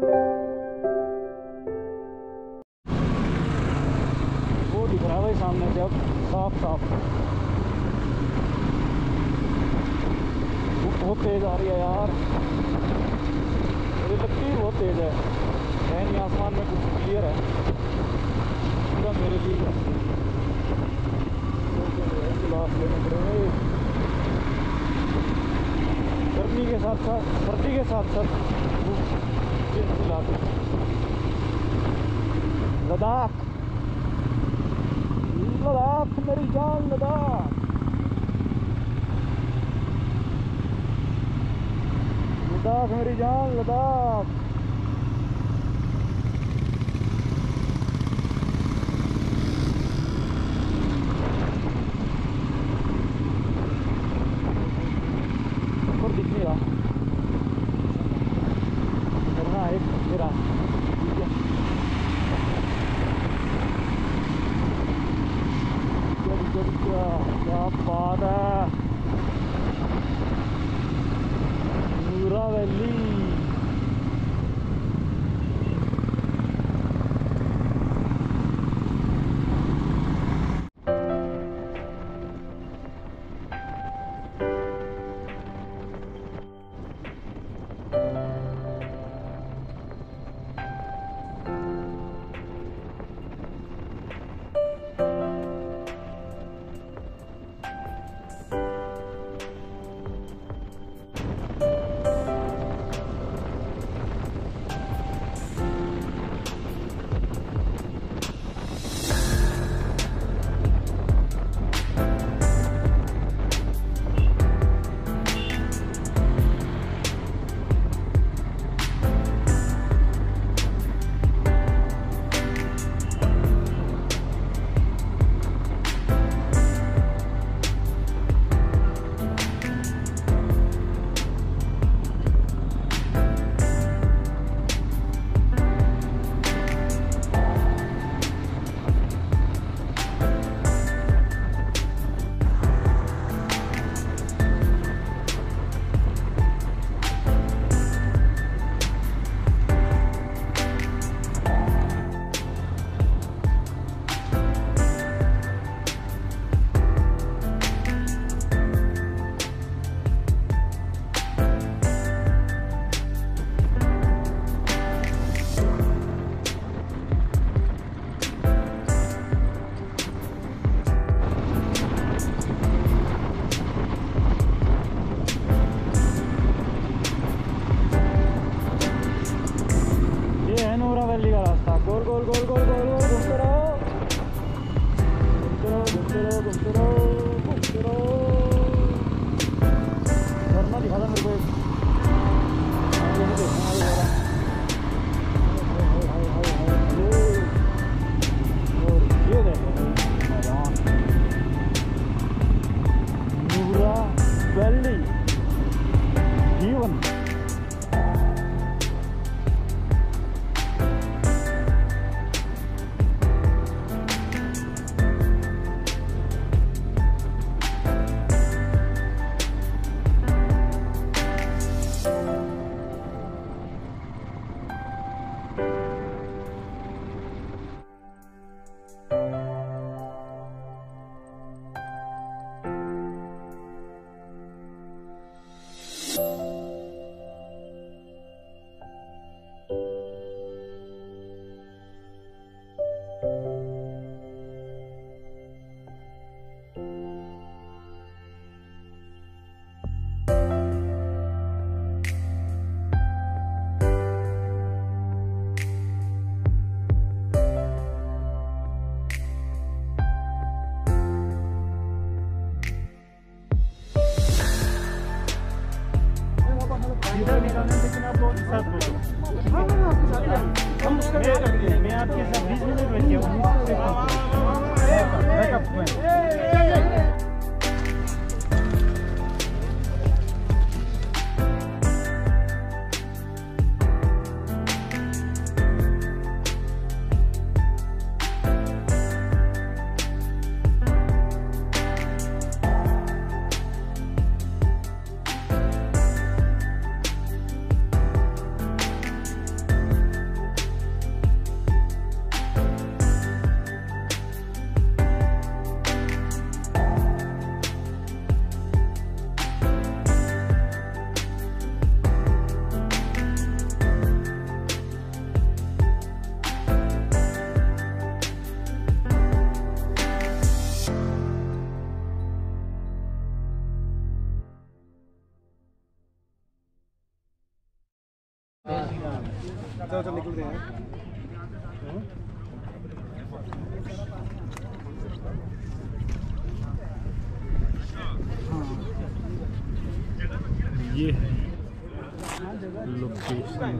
वो दिख रहा है भाई सामने से अब, साफ़ साफ़। बहुत तेज आ रही है यार। मुझे लगती है बहुत तेज है। है नहीं, आसमान में कुछ क्लियर है। पूरा मेरे लिए गिलास गर्मी के साथ साथ, सर्दी के साथ साथ। गिलास लद्दाख लद्दाख मेरी जान लद्दाख लद्दाख मेरी Kapada. 120 one. इधर निकालने लेकिन आप साथ मैं आपके साथ बीस मिनट बैठ चलो चल निकलते हैं हम्म? ये है लोकेशन